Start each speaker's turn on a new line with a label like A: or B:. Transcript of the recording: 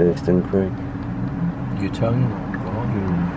A: Thurston Creek.
B: Your tongue, God, you